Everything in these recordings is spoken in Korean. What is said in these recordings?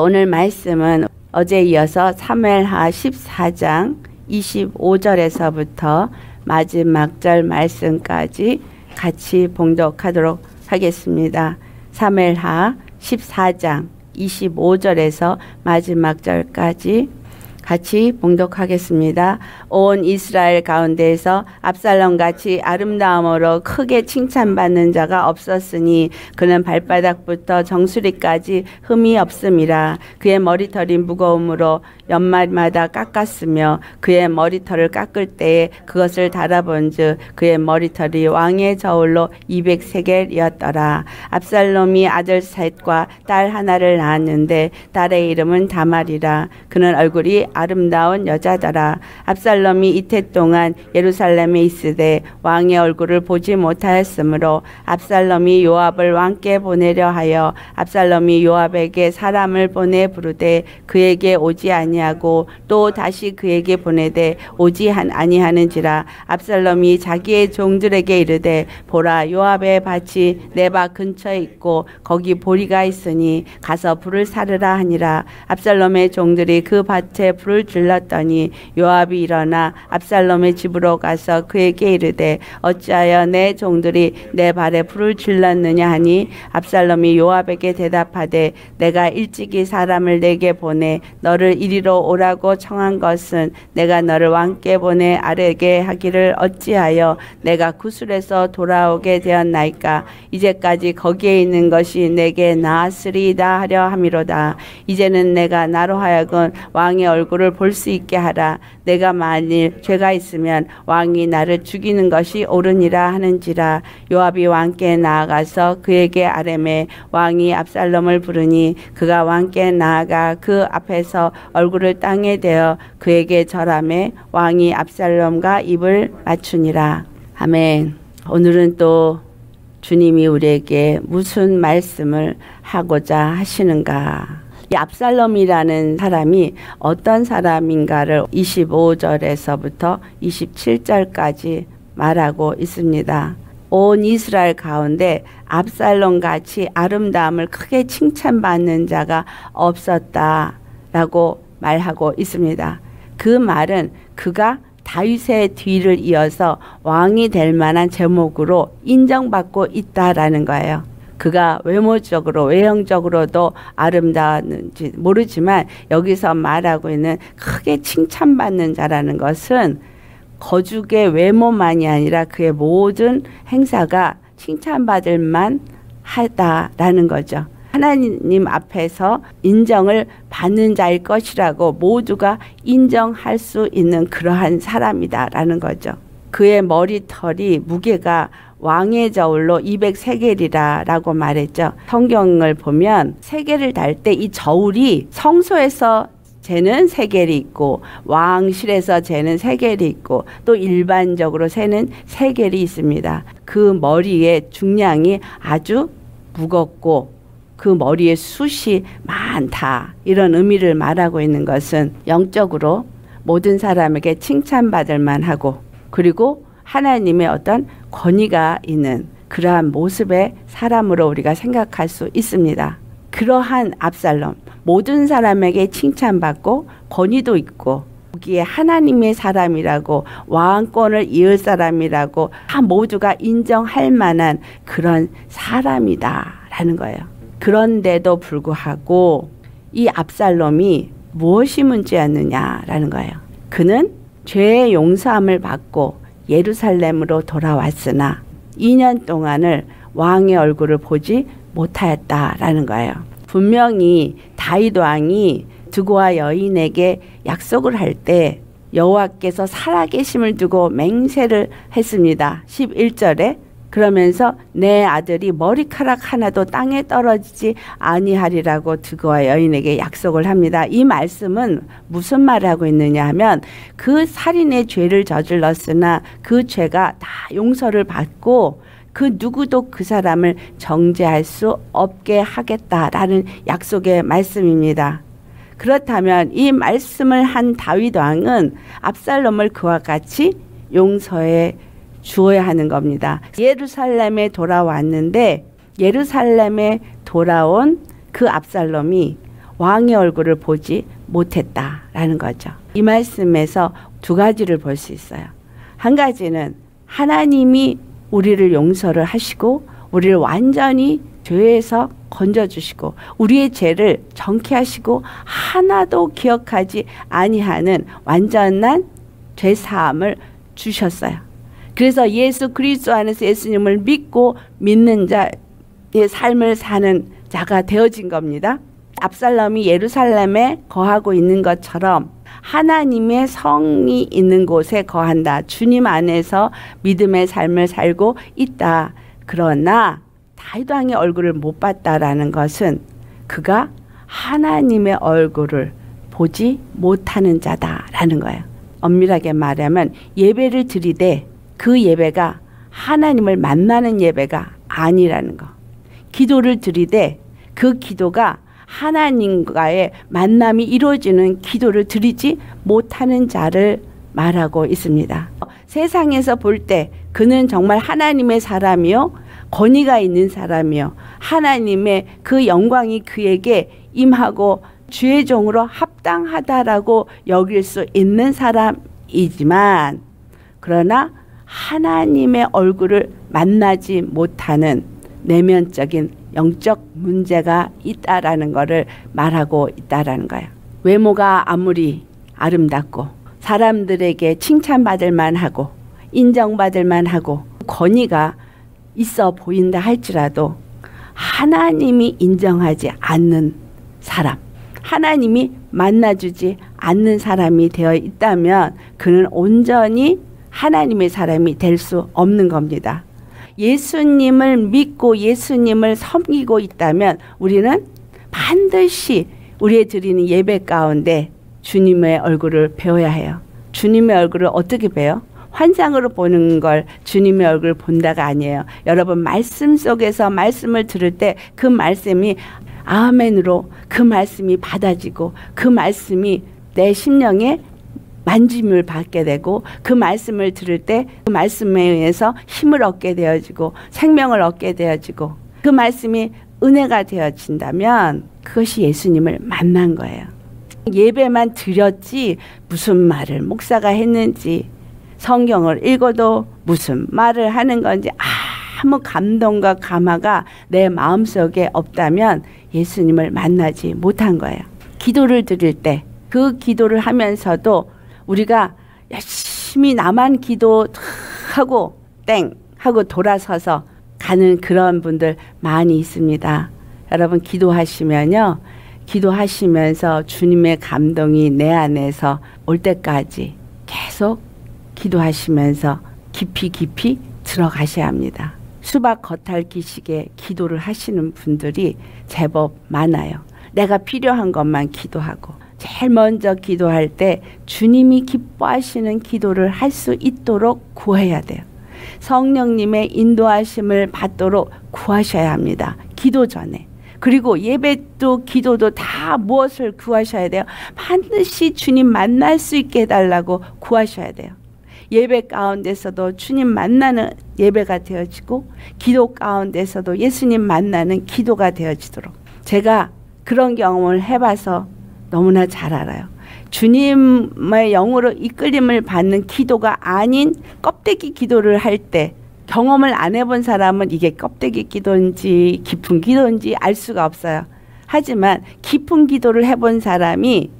오늘 말씀은 어제 이어서 3회하 14장 25절에서부터 마지막 절 말씀까지 같이 봉독하도록 하겠습니다. 3회하 14장 25절에서 마지막 절까지 같이 봉독하겠습니다. 온 이스라엘 가운데에서 압살롬 같이 아름다움으로 크게 칭찬받는 자가 없었으니 그는 발바닥부터 정수리까지 흠이 없음이라 그의 머리털이 무거움으로 연말마다 깎았으며 그의 머리털을 깎을 때에 그것을 달아본즉 그의 머리털이 왕의 저울로 200세겔이었더라. 압살롬이 아들 셋과 딸 하나를 낳았는데 딸의 이름은 다말이라. 그는 얼굴이 아름다운 여자더라. 압살롬이 이태 동안 예루살렘에 있으되 왕의 얼굴을 보지 못하였으므로 압살롬이 요압을 왕께 보내려 하여 압살롬이 요압에게 사람을 보내 부르되 그에게 오지 아니하 고 또 다시 그에게 보내되 오지 아니하는지라 압살롬이 자기의 종들에게 이르되 보라 요압의 밭이 내 밭 근처에 있고 거기 보리가 있으니 가서 불을 사르라 하니라. 압살롬의 종들이 그 밭에 불 불을 질렀더니 요압이 일어나 압살롬의 집으로 가서 그에게 이르되 어찌하여 내 종들이 내 발에 불을 질렀느냐 하니? 압살롬이 요압에게 대답하되 내가 일찍이 사람을 내게 보내 너를 이리로 오라고 청한 것은 내가 너를 왕께 보내 아래게 하기를 어찌하여 내가 구슬에서 돌아오게 되었나이까 이제까지 거기에 있는 것이 내게 나았으리이다 하려 함이로다 이제는 내가 나로 하여금 왕의 얼굴 얼굴을 볼 수 있게 하라. 내가 만일 죄가 있으면 왕이 나를 죽이는 것이 옳으니라 하는지라. 요압이 왕께 나아가서 그에게 아뢰매 왕이 압살롬을 부르니 그가 왕께 나아가 그 앞에서 얼굴 을 땅에 대어 그에게 절함에 왕이 압살롬과 입을 맞추니라. 아멘. 오늘은 또 주님이 우리에게 무슨 말씀을 하고자 하시는가? 이 압살롬이라는 사람이 어떤 사람인가를 25절에서부터 27절까지 말하고 있습니다. 온 이스라엘 가운데 압살롬 같이 아름다움을 크게 칭찬받는 자가 없었다라고 말하고 있습니다. 그 말은 그가 다윗의 뒤를 이어서 왕이 될 만한 제목으로 인정받고 있다라는 거예요. 그가 외모적으로 외형적으로도 아름다웠는지 모르지만 여기서 말하고 있는 크게 칭찬받는 자라는 것은 거죽의 외모만이 아니라 그의 모든 행사가 칭찬받을 만 하다라는 거죠. 하나님 앞에서 인정을 받는 자일 것이라고 모두가 인정할 수 있는 그러한 사람이다라는 거죠. 그의 머리털이 무게가 왕의 저울로 200세겔이라라고 말했죠. 성경을 보면 세겔을 달때 이 저울이 성소에서 재는 세겔이 있고 왕실에서 재는 세겔이 있고 또 일반적으로 세는 세겔이 있습니다. 그 머리의 중량이 아주 무겁고 그 머리에 숱이 많다. 이런 의미를 말하고 있는 것은 영적으로 모든 사람에게 칭찬받을 만하고 그리고 하나님의 어떤 권위가 있는 그러한 모습의 사람으로 우리가 생각할 수 있습니다. 그러한 압살롬 모든 사람에게 칭찬받고 권위도 있고 거기에 하나님의 사람이라고 왕권을 이을 사람이라고 다 모두가 인정할 만한 그런 사람이다라는 거예요. 그런데도 불구하고 이 압살롬이 무엇이 문제였느냐라는 거예요. 그는 죄의 용서함을 받고 예루살렘으로 돌아왔으나 2년 동안을 왕의 얼굴을 보지 못하였다라는 거예요. 분명히 다윗 왕이 두고와 여인에게 약속을 할 때 여호와께서 살아계심을 두고 맹세를 했습니다. 11절에 그러면서 내 아들이 머리카락 하나도 땅에 떨어지지 아니하리라고 드고와 여인에게 약속을 합니다. 이 말씀은 무슨 말을 하고 있느냐 하면 그 살인의 죄를 저질렀으나 그 죄가 다 용서를 받고 그 누구도 그 사람을 정죄할 수 없게 하겠다라는 약속의 말씀입니다. 그렇다면 이 말씀을 한 다윗 왕은 압살롬을 그와 같이 용서해 주어야 하는 겁니다. 예루살렘에 돌아왔는데 예루살렘에 돌아온 그 압살롬이 왕의 얼굴을 보지 못했다라는 거죠. 이 말씀에서 두 가지를 볼 수 있어요. 한 가지는 하나님이 우리를 용서를 하시고 우리를 완전히 죄에서 건져주시고 우리의 죄를 정케하시고 하나도 기억하지 아니하는 완전한 죄 사함을 주셨어요. 그래서 예수 그리스도 안에서 예수님을 믿고 믿는 자의 삶을 사는 자가 되어진 겁니다. 압살롬이 예루살렘에 거하고 있는 것처럼 하나님의 성이 있는 곳에 거한다. 주님 안에서 믿음의 삶을 살고 있다. 그러나 다윗 왕의 얼굴을 못 봤다라는 것은 그가 하나님의 얼굴을 보지 못하는 자다라는 거예요. 엄밀하게 말하면 예배를 드리되 그 예배가 하나님을 만나는 예배가 아니라는 거. 기도를 드리되 그 기도가 하나님과의 만남이 이루어지는 기도를 드리지 못하는 자를 말하고 있습니다. 세상에서 볼 때 그는 정말 하나님의 사람이요. 권위가 있는 사람이요. 하나님의 그 영광이 그에게 임하고 주의 종으로 합당하다라고 여길 수 있는 사람이지만 그러나 하나님의 얼굴을 만나지 못하는 내면적인 영적 문제가 있다라는 것을 말하고 있다라는 거예요. 외모가 아무리 아름답고 사람들에게 칭찬받을 만하고 인정받을 만하고 권위가 있어 보인다 할지라도 하나님이 인정하지 않는 사람, 하나님이 만나주지 않는 사람이 되어 있다면 그는 온전히 하나님의 사람이 될 수 없는 겁니다. 예수님을 믿고 예수님을 섬기고 있다면 우리는 반드시 우리의 드리는 예배 가운데 주님의 얼굴을 배워야 해요. 주님의 얼굴을 어떻게 배워? 환상으로 보는 걸 주님의 얼굴을 본다가 아니에요. 여러분 말씀 속에서 말씀을 들을 때 그 말씀이 아멘으로 그 말씀이 받아지고 그 말씀이 내 심령에 만짐을 받게 되고 그 말씀을 들을 때 그 말씀에 의해서 힘을 얻게 되어지고 생명을 얻게 되어지고 그 말씀이 은혜가 되어진다면 그것이 예수님을 만난 거예요. 예배만 드렸지 무슨 말을 목사가 했는지 성경을 읽어도 무슨 말을 하는 건지 아무 감동과 감화가 내 마음속에 없다면 예수님을 만나지 못한 거예요. 기도를 드릴 때 그 기도를 하면서도 우리가 열심히 나만 기도하고 땡 하고 돌아서서 가는 그런 분들 많이 있습니다. 여러분 기도하시면요. 기도하시면서 주님의 감동이 내 안에서 올 때까지 계속 기도하시면서 깊이 깊이 들어가셔야 합니다. 수박 겉핥기식의 기도를 하시는 분들이 제법 많아요. 내가 필요한 것만 기도하고 제일 먼저 기도할 때 주님이 기뻐하시는 기도를 할 수 있도록 구해야 돼요. 성령님의 인도하심을 받도록 구하셔야 합니다. 기도 전에. 그리고 예배도 기도도 다 무엇을 구하셔야 돼요? 반드시 주님 만날 수 있게 해달라고 구하셔야 돼요. 예배 가운데서도 주님 만나는 예배가 되어지고 기도 가운데서도 예수님 만나는 기도가 되어지도록 제가 그런 경험을 해봐서 너무나 잘 알아요. 주님의 영으로 이끌림을 받는 기도가 아닌 껍데기 기도를 할 때 경험을 안 해본 사람은 이게 껍데기 기도인지 깊은 기도인지 알 수가 없어요. 하지만 깊은 기도를 해본 사람이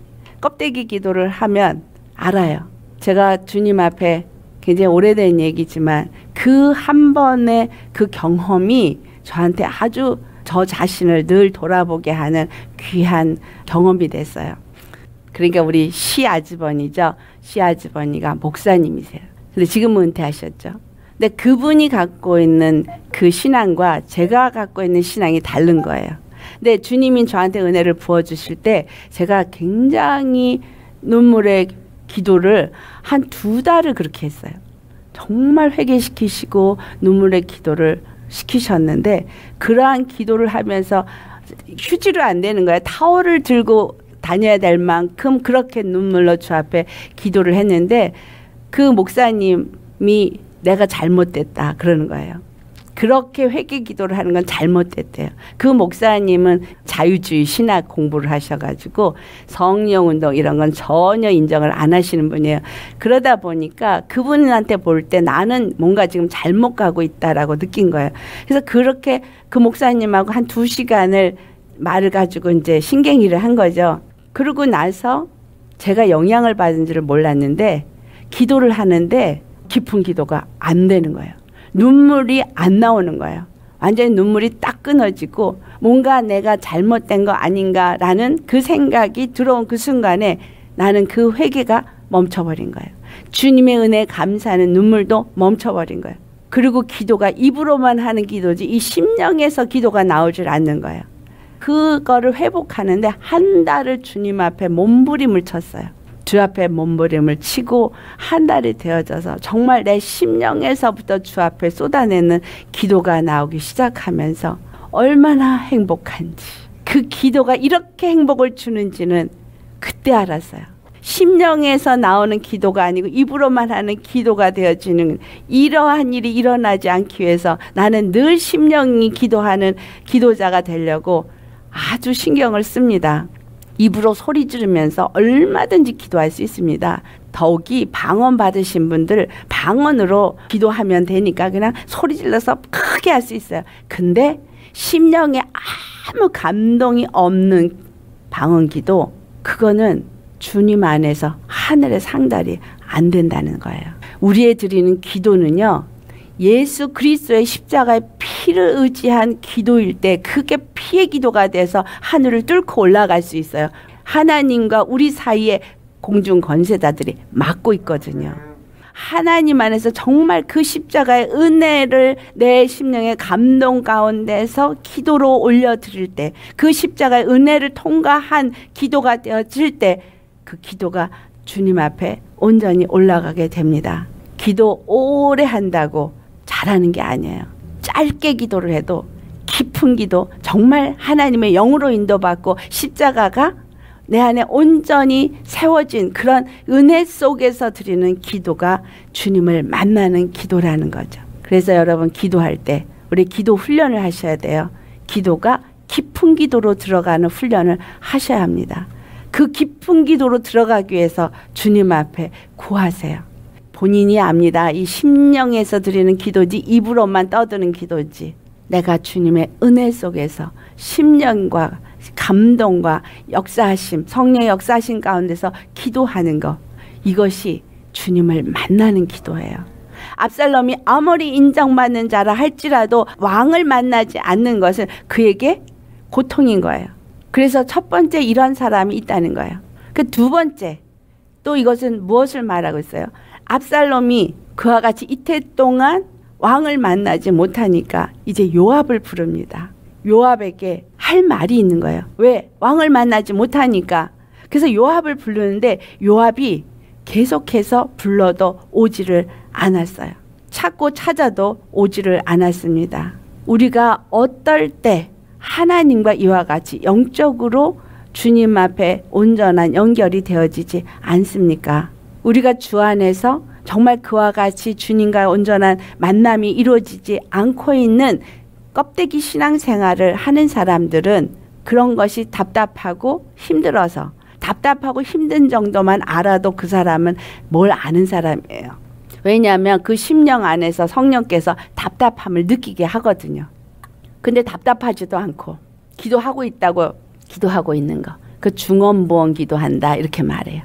껍데기 기도를 하면 알아요. 제가 주님 앞에 굉장히 오래된 얘기지만 그 한 번의 그 경험이 저한테 아주 저 자신을 늘 돌아보게 하는 귀한 경험이 됐어요. 그러니까 우리 시 아주버니죠. 시 아주버니가 목사님이세요. 근데 지금 은퇴하셨죠. 근데 그분이 갖고 있는 그 신앙과 제가 갖고 있는 신앙이 다른 거예요. 근데 주님이 저한테 은혜를 부어 주실 때 제가 굉장히 눈물의 기도를 한 두 달을 그렇게 했어요. 정말 회개시키시고 눈물의 기도를 시키셨는데 그러한 기도를 하면서 휴지로 안 되는 거야. 타월을 들고 다녀야 될 만큼 그렇게 눈물로 주 앞에 기도를 했는데 그 목사님이 내가 잘못됐다 그러는 거예요. 그렇게 회개 기도를 하는 건 잘못됐대요. 그 목사님은 자유주의 신학 공부를 하셔가지고 성령 운동 이런 건 전혀 인정을 안 하시는 분이에요. 그러다 보니까 그분한테 볼 때 나는 뭔가 지금 잘못 가고 있다라고 느낀 거예요. 그래서 그렇게 그 목사님하고 한 두 시간을 말을 가지고 이제 신경이를 한 거죠. 그러고 나서 제가 영향을 받은 줄을 몰랐는데 기도를 하는데 깊은 기도가 안 되는 거예요. 눈물이 안 나오는 거예요. 완전히 눈물이 딱 끊어지고 뭔가 내가 잘못된 거 아닌가라는 그 생각이 들어온 그 순간에 나는 그 회개가 멈춰버린 거예요. 주님의 은혜 감사하는 눈물도 멈춰버린 거예요. 그리고 기도가 입으로만 하는 기도지 이 심령에서 기도가 나오질 않는 거예요. 그거를 회복하는데 한 달을 주님 앞에 몸부림을 쳤어요. 주 앞에 몸부림을 치고 한 달이 되어져서 정말 내 심령에서부터 주 앞에 쏟아내는 기도가 나오기 시작하면서 얼마나 행복한지 그 기도가 이렇게 행복을 주는지는 그때 알았어요. 심령에서 나오는 기도가 아니고 입으로만 하는 기도가 되어지는 이러한 일이 일어나지 않기 위해서 나는 늘 심령이 기도하는 기도자가 되려고 아주 신경을 씁니다. 입으로 소리 지르면서 얼마든지 기도할 수 있습니다. 더욱이 방언 받으신 분들 방언으로 기도하면 되니까 그냥 소리 질러서 크게 할 수 있어요. 근데 심령에 아무 감동이 없는 방언 기도 그거는 주님 안에서 하늘의 상달이 안 된다는 거예요. 우리의 드리는 기도는요. 예수 그리스도의 십자가의 피를 의지한 기도일 때 그게 피의 기도가 돼서 하늘을 뚫고 올라갈 수 있어요. 하나님과 우리 사이에 공중 건세자들이 막고 있거든요. 하나님 안에서 정말 그 십자가의 은혜를 내 심령의 감동 가운데서 기도로 올려드릴 때, 그 십자가의 은혜를 통과한 기도가 되어질 때, 그 기도가 주님 앞에 온전히 올라가게 됩니다. 기도 오래 한다고 잘하는 게 아니에요. 짧게 기도를 해도 깊은 기도, 정말 하나님의 영으로 인도받고 십자가가 내 안에 온전히 세워진 그런 은혜 속에서 드리는 기도가 주님을 만나는 기도라는 거죠. 그래서 여러분 기도할 때 우리 기도 훈련을 하셔야 돼요. 기도가 깊은 기도로 들어가는 훈련을 하셔야 합니다. 그 깊은 기도로 들어가기 위해서 주님 앞에 구하세요. 본인이 압니다. 이 심령에서 드리는 기도지 입으로만 떠드는 기도지. 내가 주님의 은혜 속에서 심령과 감동과 역사하심, 성령 역사하심 가운데서 기도하는 것. 이것이 주님을 만나는 기도예요. 압살롬이 아무리 인정받는 자라 할지라도 왕을 만나지 않는 것은 그에게 고통인 거예요. 그래서 첫 번째 이런 사람이 있다는 거예요. 그 두 번째 또 이것은 무엇을 말하고 있어요? 압살롬이 그와 같이 이태 동안 왕을 만나지 못하니까 이제 요압을 부릅니다. 요압에게 할 말이 있는 거예요. 왜? 왕을 만나지 못하니까. 그래서 요압을 부르는데 요압이 계속해서 불러도 오지를 않았어요. 찾고 찾아도 오지를 않았습니다. 우리가 어떨 때 하나님과 이와 같이 영적으로 주님 앞에 온전한 연결이 되어지지 않습니까? 우리가 주 안에서 정말 그와 같이 주님과 온전한 만남이 이루어지지 않고 있는 껍데기 신앙생활을 하는 사람들은 그런 것이 답답하고 힘들어서 답답하고 힘든 정도만 알아도 그 사람은 뭘 아는 사람이에요. 왜냐하면 그 심령 안에서 성령께서 답답함을 느끼게 하거든요. 근데 답답하지도 않고 기도하고 있다고 기도하고 있는 거. 그 중언부언 기도한다 이렇게 말해요.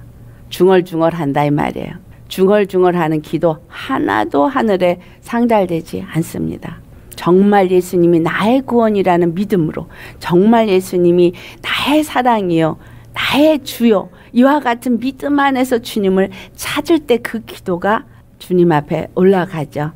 중얼중얼한다 이 말이에요. 중얼중얼하는 기도 하나도 하늘에 상달되지 않습니다. 정말 예수님이 나의 구원이라는 믿음으로 정말 예수님이 나의 사랑이요 나의 주요 이와 같은 믿음 안에서 주님을 찾을 때 그 기도가 주님 앞에 올라가죠.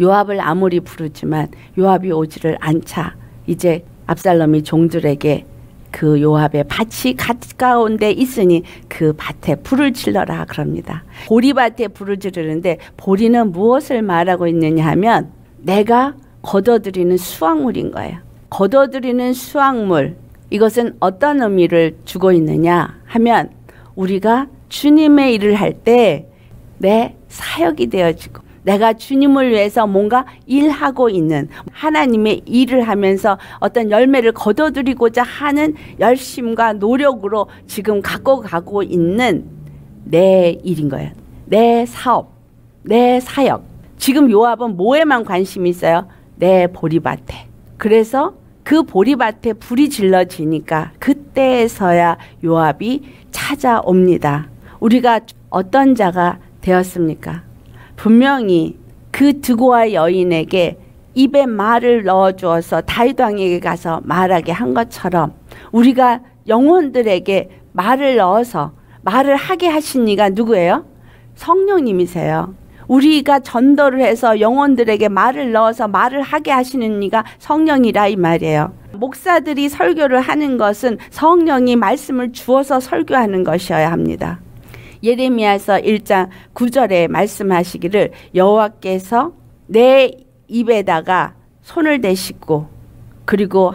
요압을 아무리 부르지만 요압이 오지를 않자 이제 압살롬이 종들에게 그 요압의 밭이 가까운데 있으니 그 밭에 불을 질러라 그럽니다. 보리밭에 불을 지르는데 보리는 무엇을 말하고 있느냐 하면 내가 걷어들이는 수확물인 거예요. 걷어들이는 수확물 이것은 어떤 의미를 주고 있느냐 하면 우리가 주님의 일을 할 때 내 사역이 되어지고 내 내가 주님을 위해서 뭔가 일하고 있는 하나님의 일을 하면서 어떤 열매를 거둬들이고자 하는 열심과 노력으로 지금 갖고 가고 있는 내 일인 거예요. 내 사업, 내 사역. 지금 요압은 뭐에만 관심이 있어요? 내 보리밭에. 그래서 그 보리밭에 불이 질러지니까 그때에서야 요압이 찾아옵니다. 우리가 어떤 자가 되었습니까? 분명히 그 드고와 여인에게 입에 말을 넣어 주어서 다윗 왕에게 가서 말하게 한 것처럼 우리가 영혼들에게 말을 넣어서 말을 하게 하신 이가 누구예요? 성령님이세요. 우리가 전도를 해서 영혼들에게 말을 넣어서 말을 하게 하시는 이가 성령이라 이 말이에요. 목사들이 설교를 하는 것은 성령이 말씀을 주어서 설교하는 것이어야 합니다. 예레미야서 1장 9절에 말씀하시기를 여호와께서 내 입에다가 손을 대시고 그리고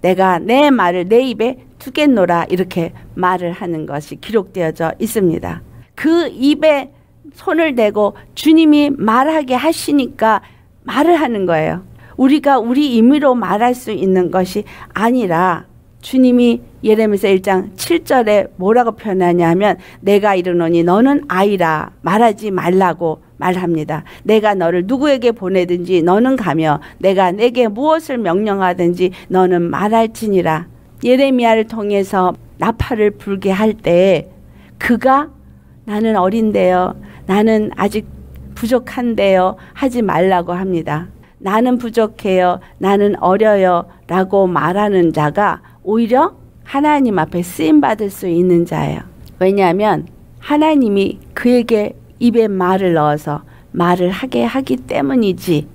내가 내 말을 내 입에 두겠노라 이렇게 말을 하는 것이 기록되어져 있습니다. 그 입에 손을 대고 주님이 말하게 하시니까 말을 하는 거예요. 우리가 우리 임의로 말할 수 있는 것이 아니라 주님이 예레미서 1장 7절에 뭐라고 표현하냐면 내가 이르노니 너는 아이라 말하지 말라고 말합니다. 내가 너를 누구에게 보내든지 너는 가며 내가 내게 무엇을 명령하든지 너는 말할지니라. 예레미야를 통해서 나팔을 불게 할 때 그가 나는 어린데요. 나는 아직 부족한데요. 하지 말라고 합니다. 나는 부족해요. 나는 어려요. 라고 말하는 자가 오히려 하나님 앞에 쓰임 받을 수 있는 자예요. 왜냐하면 하나님이 그에게 입에 말을 넣어서 말을 하게 하기 때문이지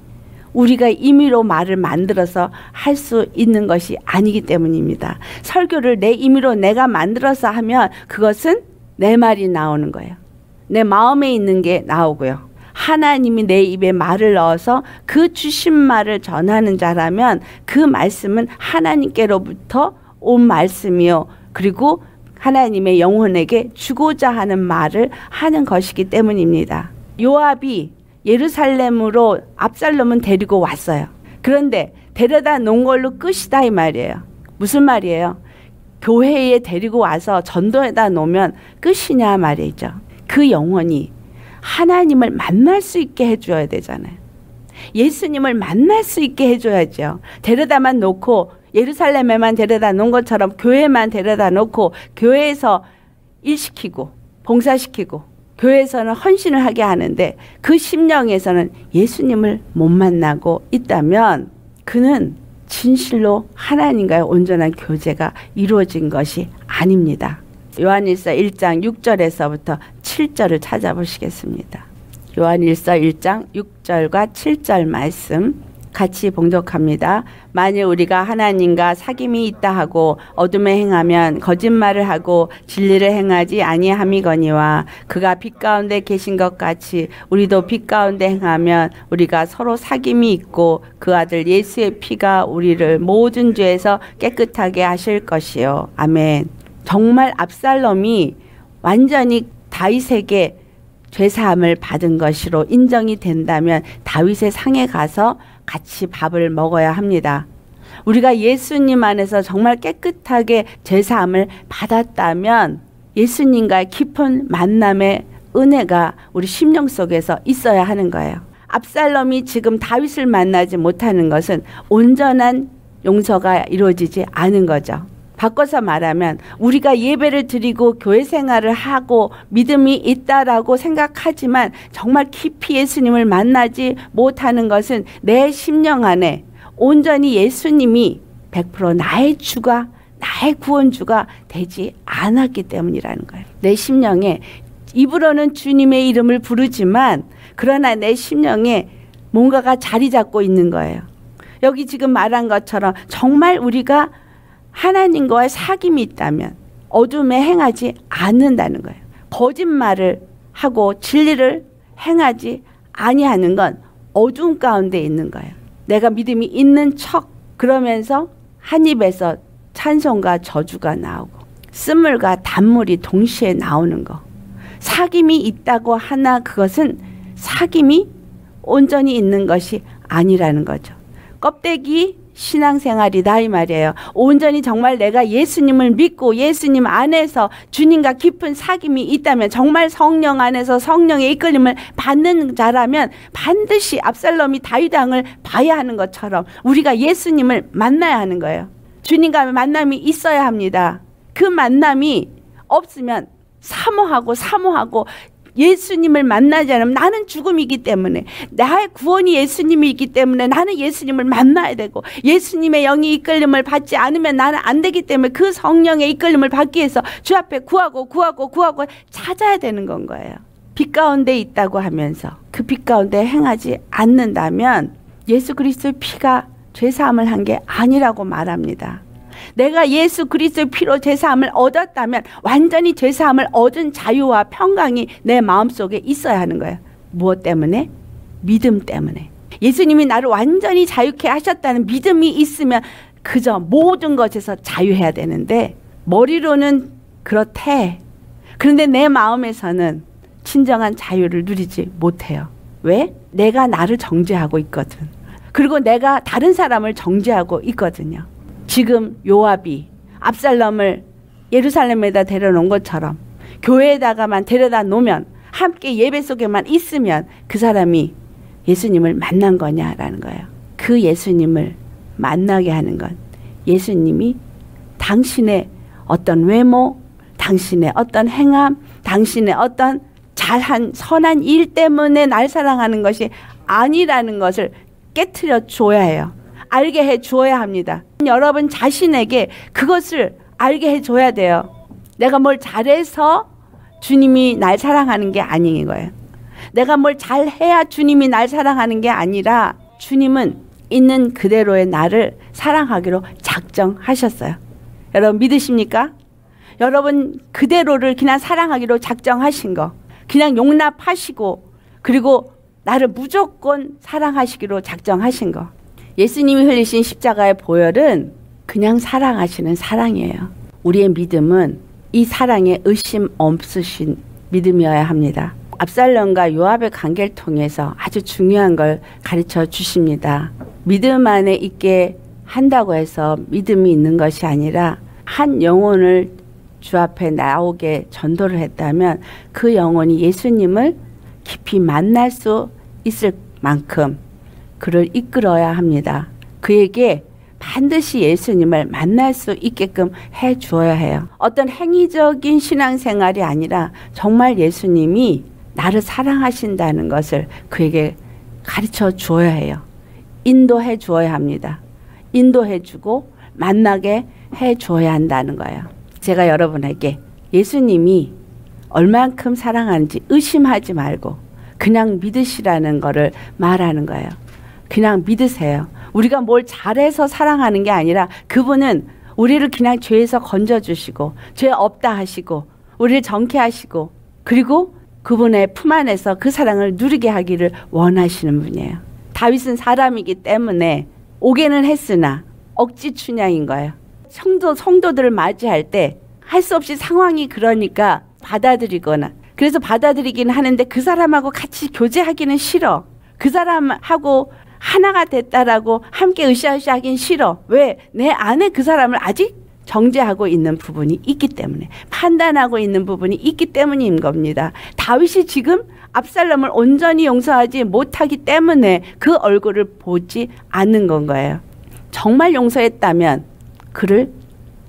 우리가 임의로 말을 만들어서 할 수 있는 것이 아니기 때문입니다. 설교를 내 임의로 내가 만들어서 하면 그것은 내 말이 나오는 거예요. 내 마음에 있는 게 나오고요. 하나님이 내 입에 말을 넣어서 그 주신 말을 전하는 자라면 그 말씀은 하나님께로부터 온 말씀이요. 그리고 하나님의 영혼에게 주고자 하는 말을 하는 것이기 때문입니다. 요압이 예루살렘으로 압살롬은 데리고 왔어요. 그런데 데려다 놓은 걸로 끝이다 이 말이에요. 무슨 말이에요? 교회에 데리고 와서 전도에다 놓으면 끝이냐 말이죠. 그 영혼이 하나님을 만날 수 있게 해줘야 되잖아요. 예수님을 만날 수 있게 해줘야죠. 데려다만 놓고 예루살렘에만 데려다 놓은 것처럼 교회만 데려다 놓고 교회에서 일시키고 봉사시키고 교회에서는 헌신을 하게 하는데 그 심령에서는 예수님을 못 만나고 있다면 그는 진실로 하나님과의 온전한 교제가 이루어진 것이 아닙니다. 요한일서 1장 6절에서부터 7절을 찾아보시겠습니다. 요한일서 1장 6절과 7절 말씀 같이 봉독합니다. 만일 우리가 하나님과 사귐이 있다 하고 어둠에 행하면 거짓말을 하고 진리를 행하지 아니함이거니와 그가 빛 가운데 계신 것 같이 우리도 빛 가운데 행하면 우리가 서로 사귐이 있고 그 아들 예수의 피가 우리를 모든 죄에서 깨끗하게 하실 것이요. 아멘. 정말 압살롬이 완전히 다윗에게 죄사함을 받은 것으로 인정이 된다면 다윗의 상에 가서 같이 밥을 먹어야 합니다. 우리가 예수님 안에서 정말 깨끗하게 죄사함을 받았다면 예수님과의 깊은 만남의 은혜가 우리 심령 속에서 있어야 하는 거예요. 압살롬이 지금 다윗을 만나지 못하는 것은 온전한 용서가 이루어지지 않은 거죠. 바꿔서 말하면 우리가 예배를 드리고 교회 생활을 하고 믿음이 있다라고 생각하지만 정말 깊이 예수님을 만나지 못하는 것은 내 심령 안에 온전히 예수님이 100% 나의 주가 나의 구원주가 되지 않았기 때문이라는 거예요. 내 심령에 입으로는 주님의 이름을 부르지만 그러나 내 심령에 뭔가가 자리 잡고 있는 거예요. 여기 지금 말한 것처럼 정말 우리가 하나님과의 사귐이 있다면 어둠에 행하지 않는다는 거예요. 거짓말을 하고 진리를 행하지 아니하는 건 어둠 가운데 있는 거예요. 내가 믿음이 있는 척 그러면서 한 입에서 찬송과 저주가 나오고 쓴물과 단물이 동시에 나오는 거. 사귐이 있다고 하나 그것은 사귐이 온전히 있는 것이 아니라는 거죠. 껍데기 신앙생활이다 이 말이에요. 온전히 정말 내가 예수님을 믿고 예수님 안에서 주님과 깊은 사귐이 있다면 정말 성령 안에서 성령의 이끌림을 받는 자라면 반드시 압살롬이 다윗 왕을 봐야 하는 것처럼 우리가 예수님을 만나야 하는 거예요. 주님과 만남이 있어야 합니다. 그 만남이 없으면 사모하고 사모하고 예수님을 만나지 않으면 나는 죽음이기 때문에 나의 구원이 예수님이 있기 때문에 나는 예수님을 만나야 되고 예수님의 영이 이끌림을 받지 않으면 나는 안 되기 때문에 그 성령의 이끌림을 받기 위해서 주 앞에 구하고 구하고 구하고 찾아야 되는 건 거예요. 빛 가운데 있다고 하면서 그 빛 가운데 행하지 않는다면 예수 그리스도의 피가 죄 사함을 한 게 아니라고 말합니다. 내가 예수 그리스도의 피로 죄사함을 얻었다면 완전히 죄사함을 얻은 자유와 평강이 내 마음속에 있어야 하는 거예요. 무엇 때문에? 믿음 때문에. 예수님이 나를 완전히 자유케 하셨다는 믿음이 있으면 그저 모든 것에서 자유해야 되는데 머리로는 그렇대. 그런데 내 마음에서는 진정한 자유를 누리지 못해요. 왜? 내가 나를 정죄하고 있거든. 그리고 내가 다른 사람을 정죄하고 있거든요. 지금 요압이 압살롬을 예루살렘에다 데려놓은 것처럼 교회에다가만 데려다 놓으면 함께 예배 속에만 있으면 그 사람이 예수님을 만난 거냐라는 거예요. 그 예수님을 만나게 하는 건 예수님이 당신의 어떤 외모, 당신의 어떤 행함, 당신의 어떤 잘한 선한 일 때문에 날 사랑하는 것이 아니라는 것을 깨트려 줘야 해요. 알게 해 주어야 합니다. 여러분 자신에게 그것을 알게 해 줘야 돼요. 내가 뭘 잘해서 주님이 날 사랑하는 게 아닌 거예요. 내가 뭘 잘해야 주님이 날 사랑하는 게 아니라 주님은 있는 그대로의 나를 사랑하기로 작정하셨어요. 여러분 믿으십니까? 여러분 그대로를 그냥 사랑하기로 작정하신 거. 그냥 용납하시고 그리고 나를 무조건 사랑하시기로 작정하신 거. 예수님이 흘리신 십자가의 보혈은 그냥 사랑하시는 사랑이에요. 우리의 믿음은 이 사랑에 의심 없으신 믿음이어야 합니다. 압살롬과 요압의 관계를 통해서 아주 중요한 걸 가르쳐 주십니다. 믿음 안에 있게 한다고 해서 믿음이 있는 것이 아니라 한 영혼을 주 앞에 나오게 전도를 했다면 그 영혼이 예수님을 깊이 만날 수 있을 만큼 그를 이끌어야 합니다. 그에게 반드시 예수님을 만날 수 있게끔 해 주어야 해요. 어떤 행위적인 신앙생활이 아니라 정말 예수님이 나를 사랑하신다는 것을 그에게 가르쳐 주어야 해요. 인도해 주어야 합니다. 인도해 주고 만나게 해 주어야 한다는 거예요. 제가 여러분에게 예수님이 얼만큼 사랑하는지 의심하지 말고 그냥 믿으시라는 거를 말하는 거예요. 그냥 믿으세요. 우리가 뭘 잘해서 사랑하는 게 아니라 그분은 우리를 그냥 죄에서 건져주시고 죄 없다 하시고 우리를 정케 하시고 그리고 그분의 품 안에서 그 사랑을 누리게 하기를 원하시는 분이에요. 다윗은 사람이기 때문에 오게는 했으나 억지 춘향인 거예요. 성도 성도들을 맞이할 때 할 수 없이 상황이 그러니까 받아들이거나 그래서 받아들이긴 하는데 그 사람하고 같이 교제하기는 싫어. 그 사람하고 하나가 됐다라고 함께 으쌰으쌰 하긴 싫어. 왜? 내 안에 그 사람을 아직 정죄하고 있는 부분이 있기 때문에 판단하고 있는 부분이 있기 때문인 겁니다. 다윗이 지금 압살롬을 온전히 용서하지 못하기 때문에 그 얼굴을 보지 않는 건 거예요. 정말 용서했다면 그를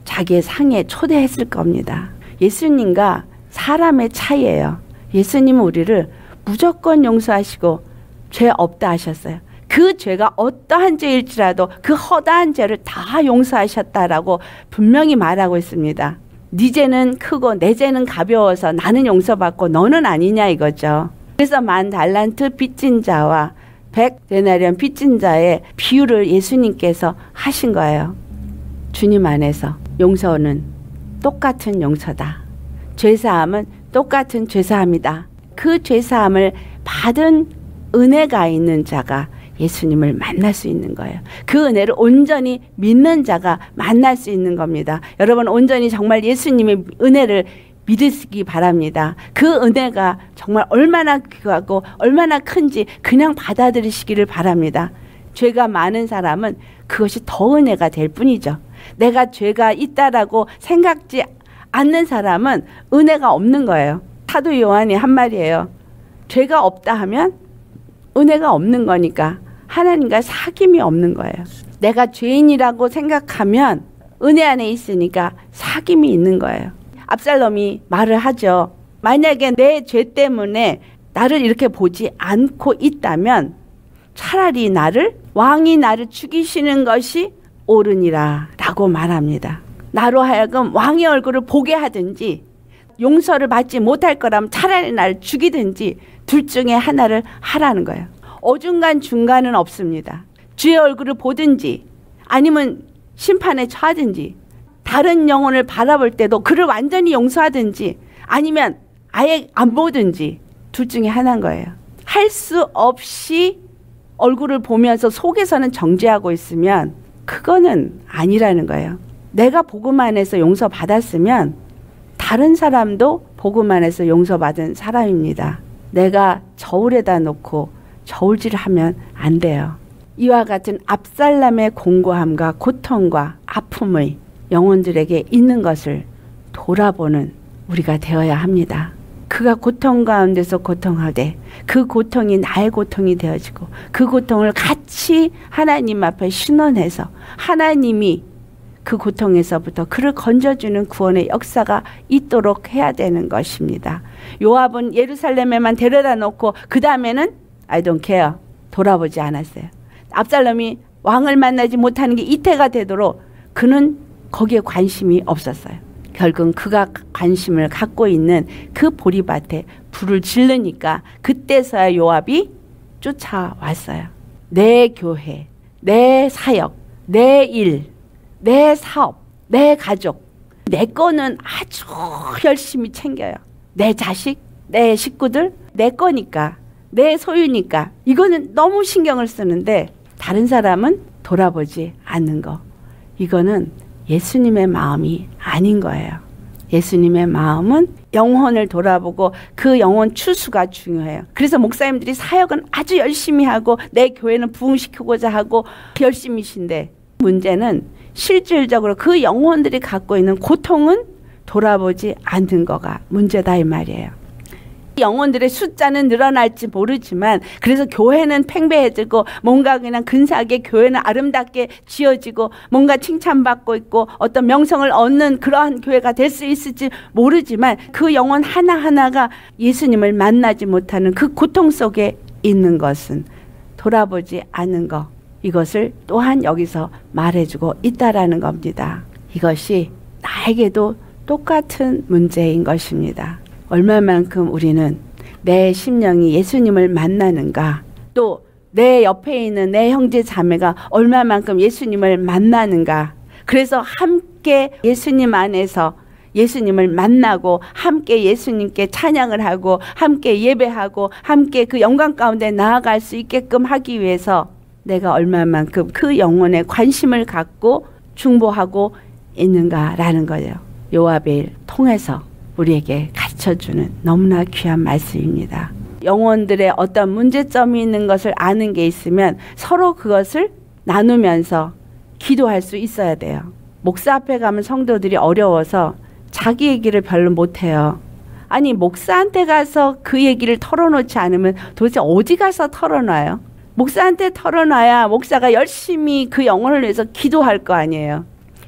자기의 상에 초대했을 겁니다. 예수님과 사람의 차이예요. 예수님은 우리를 무조건 용서하시고 죄 없다 하셨어요. 그 죄가 어떠한 죄일지라도 그 허다한 죄를 다 용서하셨다라고 분명히 말하고 있습니다. 네 죄는 크고 내 죄는 가벼워서 나는 용서받고 너는 아니냐 이거죠. 그래서 만 달란트 빚진 자와 백 데나리온 빚진 자의 비유를 예수님께서 하신 거예요. 주님 안에서 용서는 똑같은 용서다. 죄사함은 똑같은 죄사함이다. 그 죄사함을 받은 은혜가 있는 자가 예수님을 만날 수 있는 거예요. 그 은혜를 온전히 믿는 자가 만날 수 있는 겁니다. 여러분 온전히 정말 예수님의 은혜를 믿으시기 바랍니다. 그 은혜가 정말 얼마나 귀하고 얼마나 큰지 그냥 받아들이시기를 바랍니다. 죄가 많은 사람은 그것이 더 은혜가 될 뿐이죠. 내가 죄가 있다라고 생각지 않는 사람은 은혜가 없는 거예요. 사도 요한이 한 말이에요. 죄가 없다 하면 은혜가 없는 거니까 하나님과 사귐이 없는 거예요. 내가 죄인이라고 생각하면 은혜 안에 있으니까 사귐이 있는 거예요. 압살롬이 말을 하죠. 만약에 내 죄 때문에 나를 이렇게 보지 않고 있다면 차라리 나를 왕이 나를 죽이시는 것이 옳으니라 라고 말합니다. 나로 하여금 왕의 얼굴을 보게 하든지 용서를 받지 못할 거라면 차라리 나를 죽이든지 둘 중에 하나를 하라는 거예요. 어중간 중간은 없습니다. 주의 얼굴을 보든지 아니면 심판에 처하든지 다른 영혼을 바라볼 때도 그를 완전히 용서하든지 아니면 아예 안 보든지 둘 중에 하나인 거예요. 할 수 없이 얼굴을 보면서 속에서는 정죄하고 있으면 그거는 아니라는 거예요. 내가 복음 안에서 용서받았으면 다른 사람도 복음 안에서 용서받은 사람입니다. 내가 저울에다 놓고 저울질을 하면 안 돼요. 이와 같은 압살람의 공고함과 고통과 아픔의 영혼들에게 있는 것을 돌아보는 우리가 되어야 합니다. 그가 고통 가운데서 고통하되 그 고통이 나의 고통이 되어지고 그 고통을 같이 하나님 앞에 신원해서 하나님이 그 고통에서부터 그를 건져주는 구원의 역사가 있도록 해야 되는 것입니다. 요압은 예루살렘에만 데려다 놓고 그 다음에는 I don't care 돌아보지 않았어요. 압살롬이 왕을 만나지 못하는 게 이태가 되도록 그는 거기에 관심이 없었어요. 결국 그가 관심을 갖고 있는 그 보리밭에 불을 지르니까 그때서야 요압이 쫓아왔어요. 내 교회, 내 사역, 내 일, 내 사업, 내 가족, 내 거는 아주 열심히 챙겨요. 내 자식, 내 식구들, 내 거니까, 내 소유니까. 이거는 너무 신경을 쓰는데 다른 사람은 돌아보지 않는 거. 이거는 예수님의 마음이 아닌 거예요. 예수님의 마음은 영혼을 돌아보고 그 영혼 추수가 중요해요. 그래서 목사님들이 사역은 아주 열심히 하고 내 교회는 부흥시키고자 하고 열심히신데 문제는 실질적으로 그 영혼들이 갖고 있는 고통은 돌아보지 않는 거가 문제다 이 말이에요. 영혼들의 숫자는 늘어날지 모르지만 그래서 교회는 팽배해지고 뭔가 그냥 근사하게 교회는 아름답게 지어지고 뭔가 칭찬받고 있고 어떤 명성을 얻는 그러한 교회가 될 수 있을지 모르지만 그 영혼 하나하나가 예수님을 만나지 못하는 그 고통 속에 있는 것은 돌아보지 않는 것 이것을 또한 여기서 말해주고 있다라는 겁니다. 이것이 나에게도 똑같은 문제인 것입니다. 얼마만큼 우리는 내 심령이 예수님을 만나는가? 또 내 옆에 있는 내 형제 자매가 얼마만큼 예수님을 만나는가? 그래서 함께 예수님 안에서 예수님을 만나고 함께 예수님께 찬양을 하고 함께 예배하고 함께 그 영광 가운데 나아갈 수 있게끔 하기 위해서 내가 얼마만큼 그 영혼에 관심을 갖고 중보하고 있는가라는 거예요. 요압을 통해서 우리에게 가르쳐주는 너무나 귀한 말씀입니다. 영혼들의 어떤 문제점이 있는 것을 아는 게 있으면 서로 그것을 나누면서 기도할 수 있어야 돼요. 목사 앞에 가면 성도들이 어려워서 자기 얘기를 별로 못해요. 아니, 목사한테 가서 그 얘기를 털어놓지 않으면 도대체 어디 가서 털어놔요? 목사한테 털어놔야 목사가 열심히 그 영혼을 위해서 기도할 거 아니에요.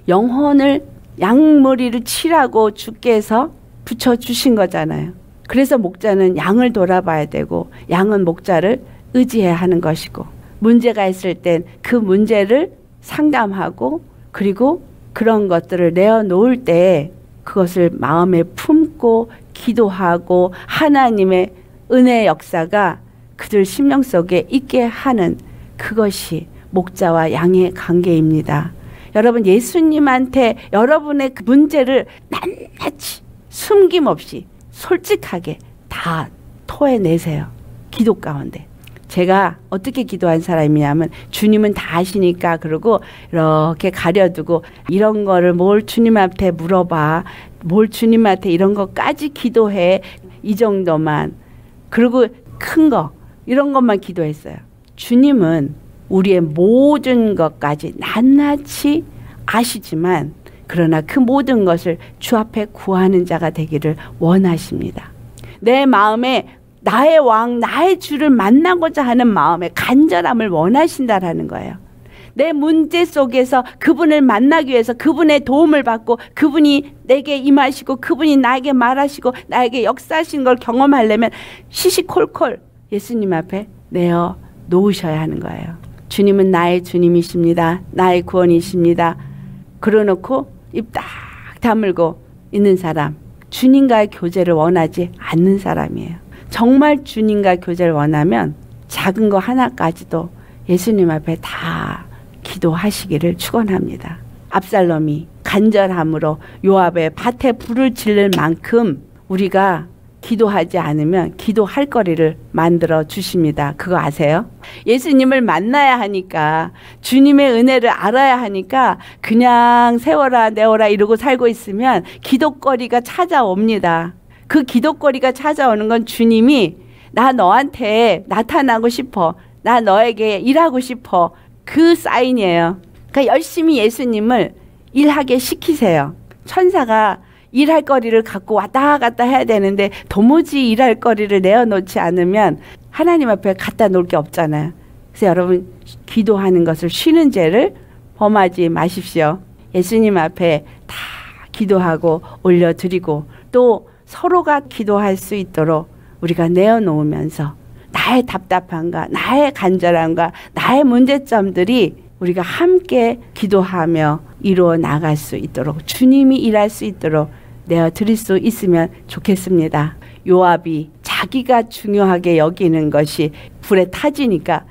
영혼을 양머리를 치라고 주께서 붙여주신 거잖아요. 그래서 목자는 양을 돌아봐야 되고 양은 목자를 의지해야 하는 것이고 문제가 있을 땐 그 문제를 상담하고 그리고 그런 것들을 내어놓을 때 그것을 마음에 품고 기도하고 하나님의 은혜 역사가 그들 심령 속에 있게 하는 그것이 목자와 양의 관계입니다. 여러분 예수님한테 여러분의 그 문제를 낱낱이 숨김없이 솔직하게 다 토해내세요. 기도 가운데. 제가 어떻게 기도한 사람이냐면 주님은 다 아시니까 그러고 이렇게 가려두고 이런 거를 뭘 주님한테 물어봐. 뭘 주님한테 이런 것까지 기도해. 이 정도만. 그리고 큰 거, 이런 것만 기도했어요. 주님은 우리의 모든 것까지 낱낱이 아시지만 그러나 그 모든 것을 주 앞에 구하는 자가 되기를 원하십니다. 내 마음에 나의 왕, 나의 주를 만나고자 하는 마음에 간절함을 원하신다라는 거예요. 내 문제 속에서 그분을 만나기 위해서 그분의 도움을 받고 그분이 내게 임하시고 그분이 나에게 말하시고 나에게 역사하신 걸 경험하려면 시시콜콜 예수님 앞에 내어 놓으셔야 하는 거예요. 주님은 나의 주님이십니다. 나의 구원이십니다. 그러놓고 입 딱 다물고 있는 사람, 주님과의 교제를 원하지 않는 사람이에요. 정말 주님과 교제를 원하면 작은 거 하나까지도 예수님 앞에 다 기도하시기를 축원합니다. 압살롬이 간절함으로 요압의 밭에 불을 지를 만큼 우리가 기도하지 않으면 기도할 거리를 만들어 주십니다. 그거 아세요? 예수님을 만나야 하니까 주님의 은혜를 알아야 하니까 그냥 세워라 내워라 이러고 살고 있으면 기도거리가 찾아옵니다. 그 기도거리가 찾아오는 건 주님이 나 너한테 나타나고 싶어. 나 너에게 일하고 싶어. 그 사인이에요. 그러니까 열심히 예수님을 일하게 시키세요. 천사가 일할 거리를 갖고 왔다 갔다 해야 되는데 도무지 일할 거리를 내어놓지 않으면 하나님 앞에 갖다 놓을 게 없잖아요. 그래서 여러분 기도하는 것을 쉬는 죄를 범하지 마십시오. 예수님 앞에 다 기도하고 올려드리고 또 서로가 기도할 수 있도록 우리가 내어놓으면서 나의 답답함과 나의 간절함과 나의 문제점들이 우리가 함께 기도하며 이루어 나갈 수 있도록 주님이 일할 수 있도록 내어 드릴 수 있으면 좋겠습니다. 요압이 자기가 중요하게 여기는 것이 불에 타지니까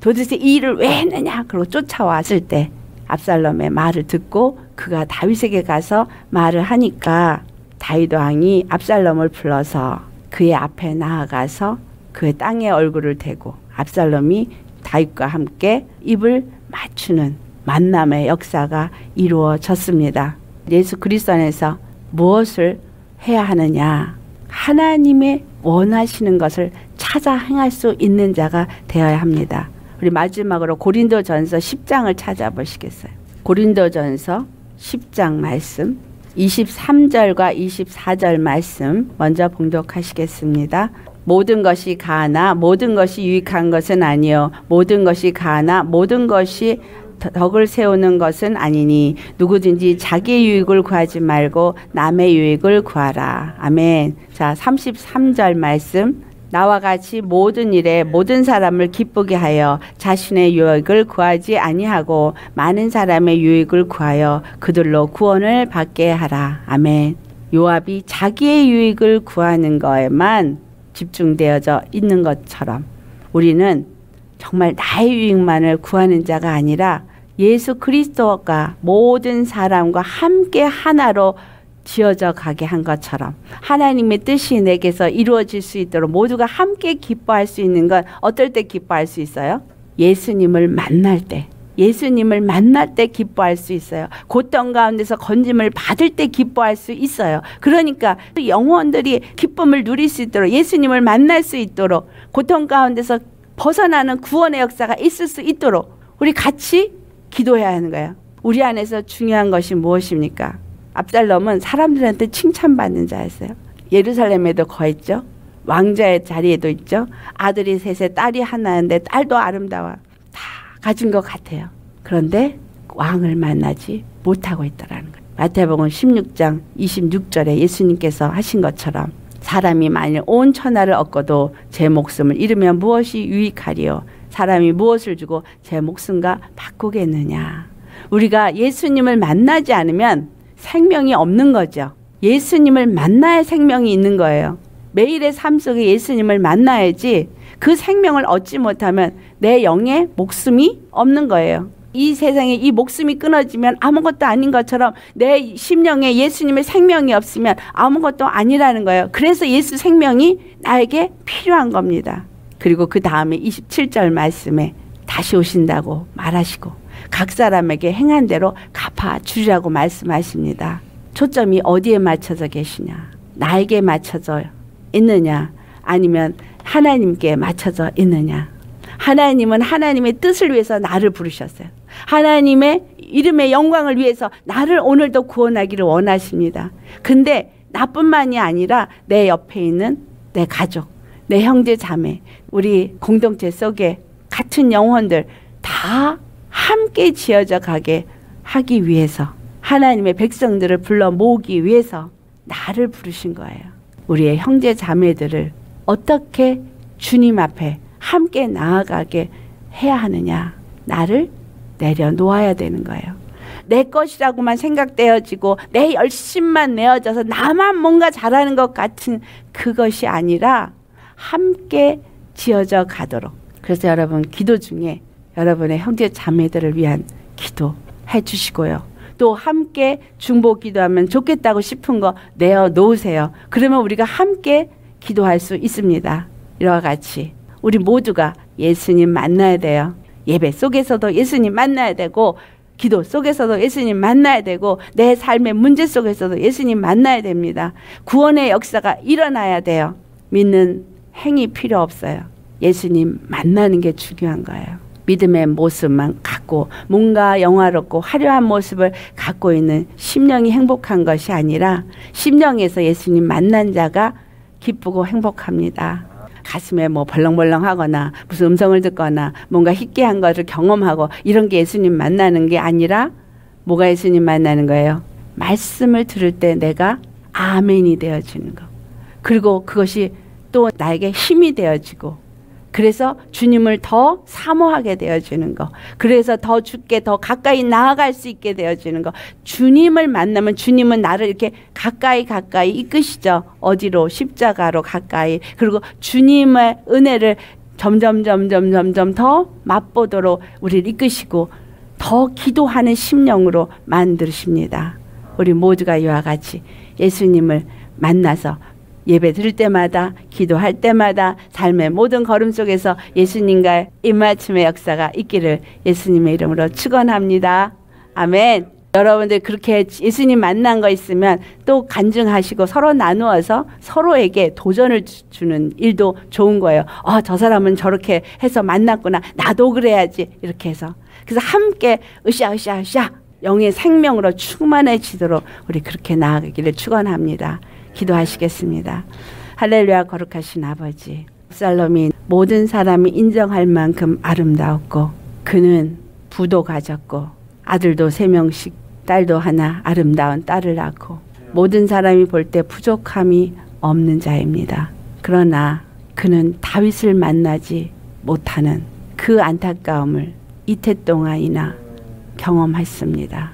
도대체 이 일을 왜 했느냐 그러고 쫓아왔을 때 압살롬의 말을 듣고 그가 다윗에게 가서 말을 하니까 다윗 왕이 압살롬을 불러서 그의 앞에 나아가서 그의 땅에 얼굴을 대고 압살롬이 다윗과 함께 입을 맞추는 만남의 역사가 이루어졌습니다. 예수 그리스도 안에서 무엇을 해야 하느냐? 하나님의 원하시는 것을 찾아 행할 수 있는 자가 되어야 합니다. 우리 마지막으로 고린도전서 10장을 찾아보시겠어요? 고린도전서 10장 말씀 23절과 24절 말씀 먼저 봉독하시겠습니다. 모든 것이 가나 모든 것이 유익한 것은 아니요 모든 것이 가나 모든 것이 덕을 세우는 것은 아니니 누구든지 자기의 유익을 구하지 말고 남의 유익을 구하라. 아멘. 자, 33절 말씀. 나와 같이 모든 일에 모든 사람을 기쁘게 하여 자신의 유익을 구하지 아니하고 많은 사람의 유익을 구하여 그들로 구원을 받게 하라. 아멘. 요압이 자기의 유익을 구하는 거에만 집중되어져 있는 것처럼 우리는 정말 나의 유익만을 구하는 자가 아니라 예수 그리스도가 모든 사람과 함께 하나로 지어져 가게 한 것처럼 하나님의 뜻이 내게서 이루어질 수 있도록 모두가 함께 기뻐할 수 있는 건 어떨 때 기뻐할 수 있어요? 예수님을 만날 때. 예수님을 만날 때 기뻐할 수 있어요. 고통 가운데서 건짐을 받을 때 기뻐할 수 있어요. 그러니까 영혼들이 기쁨을 누릴 수 있도록 예수님을 만날 수 있도록 고통 가운데서 벗어나는 구원의 역사가 있을 수 있도록 우리 같이 기도해야 하는 거예요. 우리 안에서 중요한 것이 무엇입니까? 압살롬은 사람들한테 칭찬받는 자였어요. 예루살렘에도 거했죠. 왕자의 자리에도 있죠. 아들이 셋에 딸이 하나인데 딸도 아름다워. 다 가진 것 같아요. 그런데 왕을 만나지 못하고 있다라는 거예요. 마태복음 16장 26절에 예수님께서 하신 것처럼 사람이 만일 온 천하를 얻고도 제 목숨을 잃으면 무엇이 유익하리요? 사람이 무엇을 주고 제 목숨과 바꾸겠느냐. 우리가 예수님을 만나지 않으면 생명이 없는 거죠. 예수님을 만나야 생명이 있는 거예요. 매일의 삶 속에 예수님을 만나야지 그 생명을 얻지 못하면 내 영의 목숨이 없는 거예요. 이 세상에 이 목숨이 끊어지면 아무것도 아닌 것처럼 내 심령에 예수님의 생명이 없으면 아무것도 아니라는 거예요. 그래서 예수 생명이 나에게 필요한 겁니다. 그리고 그 다음에 27절 말씀에 다시 오신다고 말하시고 각 사람에게 행한 대로 갚아 주리라고 말씀하십니다. 초점이 어디에 맞춰져 계시냐? 나에게 맞춰져 있느냐? 아니면 하나님께 맞춰져 있느냐? 하나님은 하나님의 뜻을 위해서 나를 부르셨어요. 하나님의 이름의 영광을 위해서 나를 오늘도 구원하기를 원하십니다. 근데 나뿐만이 아니라 내 옆에 있는 내 가족, 내 형제 자매, 우리 공동체 속에 같은 영혼들 다 함께 지어져 가게 하기 위해서 하나님의 백성들을 불러 모으기 위해서 나를 부르신 거예요. 우리의 형제 자매들을 어떻게 주님 앞에 함께 나아가게 해야 하느냐. 나를 내려놓아야 되는 거예요. 내 것이라고만 생각되어지고 내 열심만 내어져서 나만 뭔가 잘하는 것 같은 그것이 아니라 함께 지어져 가도록. 그래서 여러분 기도 중에 여러분의 형제 자매들을 위한 기도 해 주시고요. 또 함께 중보 기도하면 좋겠다고 싶은 거 내어 놓으세요. 그러면 우리가 함께 기도할 수 있습니다. 이와 같이 우리 모두가 예수님 만나야 돼요. 예배 속에서도 예수님 만나야 되고 기도 속에서도 예수님 만나야 되고 내 삶의 문제 속에서도 예수님 만나야 됩니다. 구원의 역사가 일어나야 돼요. 믿는 행위 필요 없어요. 예수님 만나는 게 중요한 거예요. 믿음의 모습만 갖고 뭔가 영화롭고 화려한 모습을 갖고 있는 심령이 행복한 것이 아니라 심령에서 예수님 만난 자가 기쁘고 행복합니다. 가슴에 뭐 벌렁벌렁하거나 무슨 음성을 듣거나 뭔가 희귀한 것을 경험하고 이런 게 예수님 만나는 게 아니라 뭐가 예수님 만나는 거예요? 말씀을 들을 때 내가 아멘이 되어지는 거. 그리고 그것이 또 나에게 힘이 되어지고 그래서 주님을 더 사모하게 되어지는 거. 그래서 더 죽게 더 가까이 나아갈 수 있게 되어지는 거. 주님을 만나면 주님은 나를 이렇게 가까이 가까이 이끄시죠. 어디로? 십자가로 가까이. 그리고 주님의 은혜를 점점 점점 점점 더 맛보도록 우리를 이끄시고 더 기도하는 심령으로 만드십니다. 우리 모두가 이와 같이 예수님을 만나서 예배 드릴 때마다 기도할 때마다 삶의 모든 걸음 속에서 예수님과 입맞춤의 역사가 있기를 예수님의 이름으로 축원합니다. 아멘. 여러분들 그렇게 예수님 만난 거 있으면 또 간증하시고 서로 나누어서 서로에게 도전을 주는 일도 좋은 거예요. 아, 저 사람은 저렇게 해서 만났구나. 나도 그래야지. 이렇게 해서. 그래서 함께 으쌰으쌰으쌰 영의 생명으로 충만해지도록 우리 그렇게 나아가기를 축원합니다. 기도하시겠습니다. 할렐루야 거룩하신 아버지. 살롬이 모든 사람이 인정할 만큼 아름다웠고 그는 부도 가졌고 아들도 세 명씩 딸도 하나 아름다운 딸을 낳고 모든 사람이 볼 때 부족함이 없는 자입니다. 그러나 그는 다윗을 만나지 못하는 그 안타까움을 이태 동안이나 경험했습니다.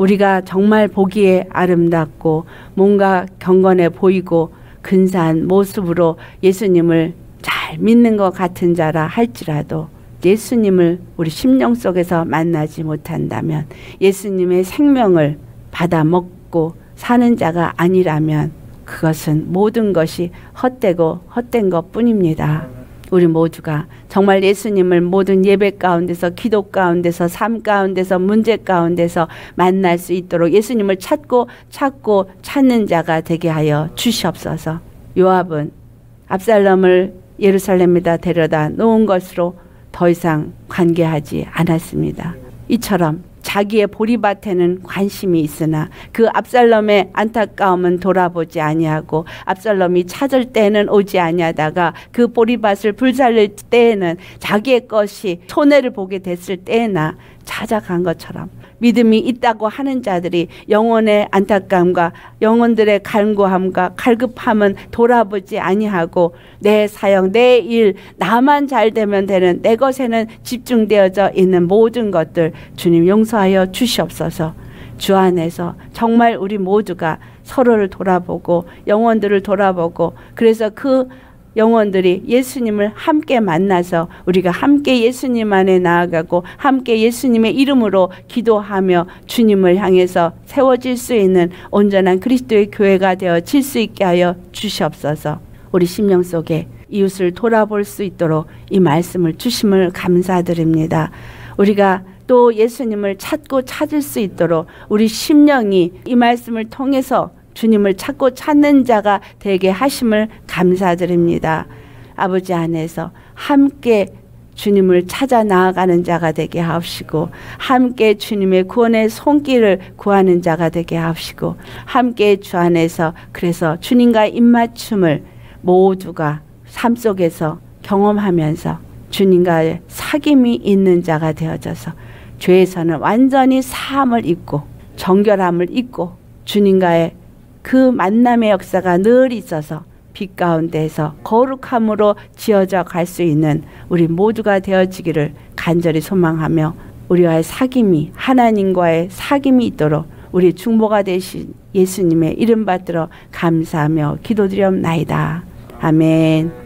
우리가 정말 보기에 아름답고 뭔가 경건해 보이고 근사한 모습으로 예수님을 잘 믿는 것 같은 자라 할지라도 예수님을 우리 심령 속에서 만나지 못한다면 예수님의 생명을 받아 먹고 사는 자가 아니라면 그것은 모든 것이 헛되고 헛된 것 뿐입니다. 우리 모두가 정말 예수님을 모든 예배 가운데서 기도 가운데서 삶 가운데서 문제 가운데서 만날 수 있도록 예수님을 찾고 찾고 찾는 자가 되게 하여 주시옵소서. 요압은 압살롬을 예루살렘에다 데려다 놓은 것으로 더 이상 관계하지 않았습니다. 이처럼 자기의 보리밭에는 관심이 있으나 그 압살롬의 안타까움은 돌아보지 아니하고 압살롬이 찾을 때는 오지 아니하다가 그 보리밭을 불살릴 때에는 자기의 것이 손해를 보게 됐을 때나 찾아간 것처럼 믿음이 있다고 하는 자들이 영혼의 안타까움과 영혼들의 간구함과 갈급함은 돌아보지 아니하고 내 사역, 내 일, 나만 잘 되면 되는 내 것에는 집중되어져 있는 모든 것들 주님 용서하여 주시옵소서. 주 안에서 정말 우리 모두가 서로를 돌아보고 영혼들을 돌아보고 그래서 그 영혼들이 예수님을 함께 만나서 우리가 함께 예수님 안에 나아가고 함께 예수님의 이름으로 기도하며 주님을 향해서 세워질 수 있는 온전한 그리스도의 교회가 되어 질 수 있게 하여 주시옵소서. 우리 심령 속에 이웃을 돌아볼 수 있도록 이 말씀을 주심을 감사드립니다. 우리가 또 예수님을 찾고 찾을 수 있도록 우리 심령이 이 말씀을 통해서 주님을 찾고 찾는 자가 되게 하심을 감사드립니다. 아버지 안에서 함께 주님을 찾아 나아가는 자가 되게 하옵시고 함께 주님의 구원의 손길을 구하는 자가 되게 하옵시고 함께 주 안에서 그래서 주님과 입맞춤을 모두가 삶 속에서 경험하면서 주님과의 사귐이 있는 자가 되어져서 죄에서는 완전히 사함을 입고 정결함을 입고 주님과의 그 만남의 역사가 늘 있어서 빛 가운데서 거룩함으로 지어져 갈 수 있는 우리 모두가 되어지기를 간절히 소망하며 우리와의 사귐이 하나님과의 사귐이 있도록 우리 중보가 되신 예수님의 이름 받들어 감사하며 기도드리옵나이다. 아멘.